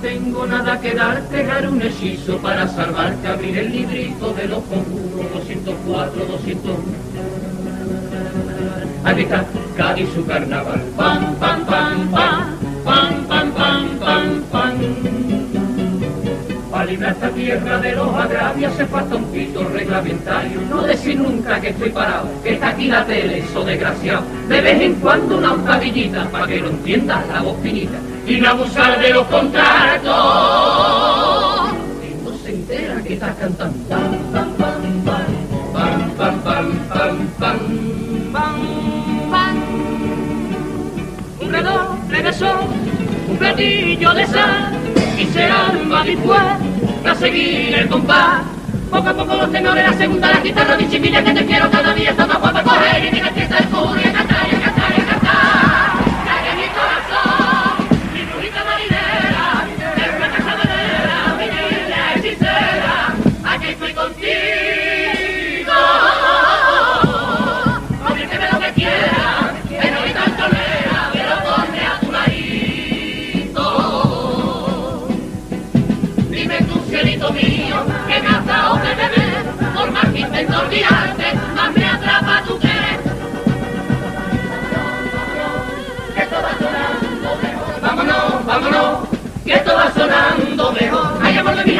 tengo nada que darte, dar un hechizo para salvarte, abrir el librito de los conjuros 204, 201. Aquí está Cádiz su carnaval, pam, libra esta tierra de los agravios, ese pastoncito reglamentario. No decir nunca que estoy parado, que está aquí la tele, eso desgraciado. De vez en cuando una octavillita, para que lo entiendas la voz finita. Y no abusar de los contratos. Que no se entera que estás cantando. Pam, pam, pam, pam, pam, pam, pam, pam, Un reloj regresó, un platillo de sal y será el a seguir el compás. Poco a poco los tenores, la segunda, la guitarra, mi chiquilla que te quiero cada día, está más guapa coger y divertirse el culo y a cantar y a y a que mi corazón, mi brujita marinera, es una casa velera, mi niña hechicera, aquí estoy contigo. Conviérteme lo que quieras, pero ni tan tolera, pero ponme a tu ladito. Dime cielito mío, que me has dado de beber, por más que intento olvidarte, más me atrapa tu querer. Que esto va sonando mejor, vámonos, vámonos, que esto va sonando mejor. Ay, amor de mis